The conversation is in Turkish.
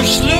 Kışlı